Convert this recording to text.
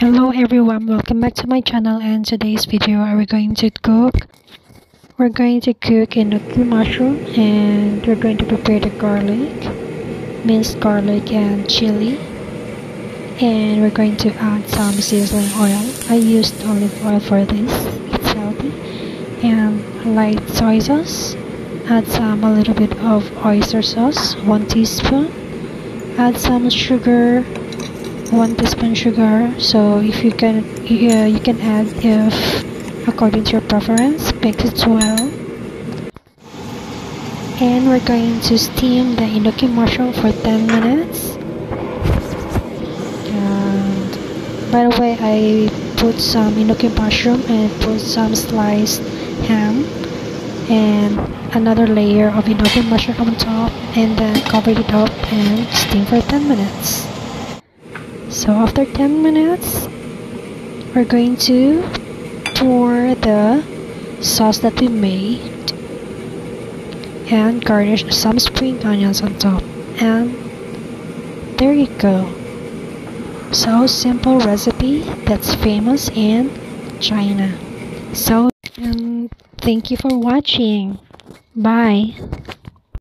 Hello everyone, welcome back to my channel. And today's video are we going to cook? We're going to cook enoki mushroom and we're going to prepare the garlic minced garlic and chili. And we're going to add some sizzling oil. I used olive oil for this. It's healthy. And light soy sauce. Add some a little bit of oyster sauce one teaspoon. Add some sugar one teaspoon sugar. So if you can uh, you can add if according to your preference mix it well and we're going to steam the enoki mushroom for 10 minutes. And by the way I put some enoki mushroom and put some sliced ham and another layer of enoki mushroom on top and then cover it up and steam for 10 minutes so after 10 minutes we're going to pour the sauce that we made and garnish some spring onions on top. And there you go. So simple recipe that's famous in China. So and thank you for watching. Bye